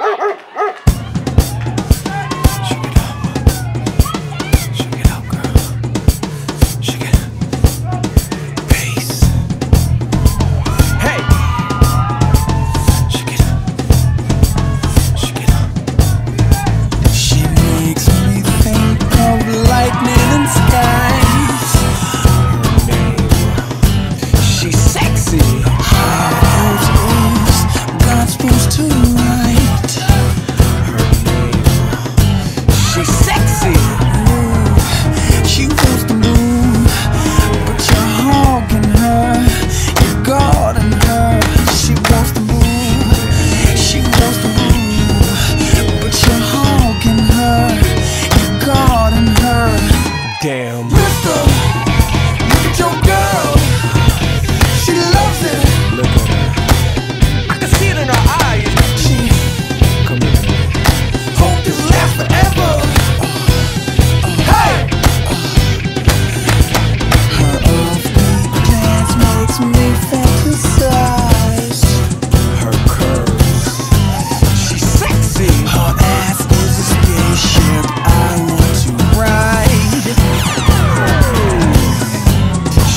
Oh, oh, oh.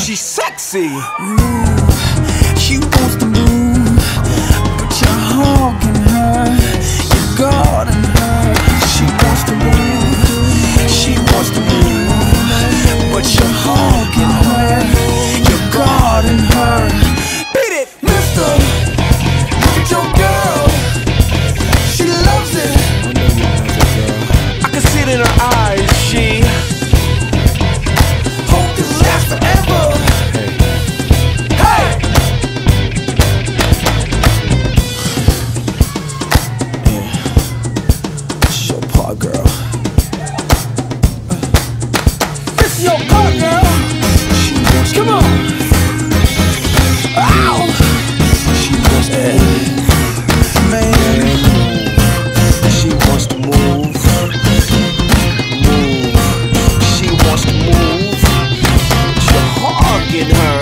She's sexy. Ooh. Yo, go, girl. Come on. Ow! She wants. Man. She wants to move. Move. She wants to move. You're her.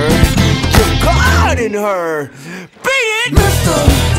You're her. Beat it! Mister.